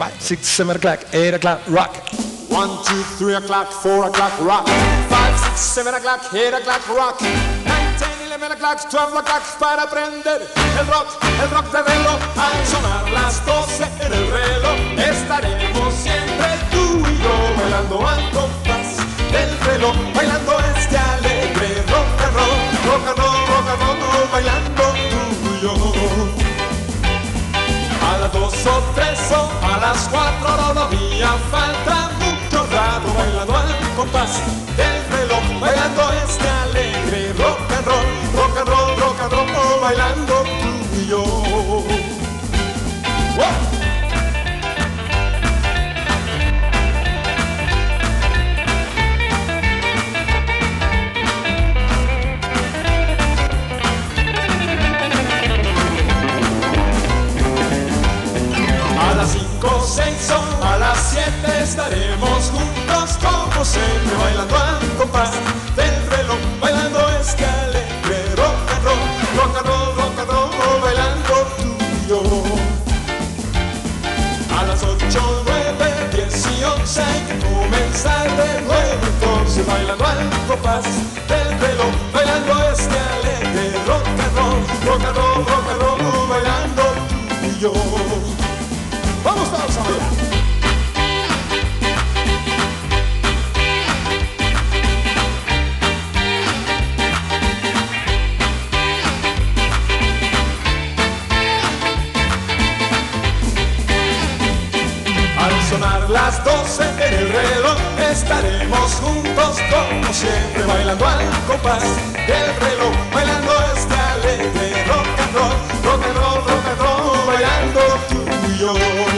five, six, seven o'clock, eight o'clock, rock. One, two, three o'clock, four o'clock, rock. Five, six, seven o'clock, eight o'clock, rock. Nine, ten, eleven o'clock, twelve o'clock para aprender el rock, el rock de reloj. Al sonar las doce en el reloj, estaremos siempre tú y yo bailando al compás del reloj, bailando dos o tres o a las cuatro no, falta mucho. Rato bailando al compás del 7 estaremos juntos como siempre bailando al compás del reloj, bailando este alegre rock and roll, rock and roll, rock and roll, bailando tú y yo. A las 8, 9, 10 y 11 hay que comenzar de nuevo entonces bailando al compás del reloj, bailando este alegre rock and roll, rock and roll, rock and roll, bailando tú y yo. Vamos todos a bailar. Las doce en el reloj estaremos juntos como siempre bailando al compás del reloj, bailando este alegre rock and roll, rock bailando tú y yo.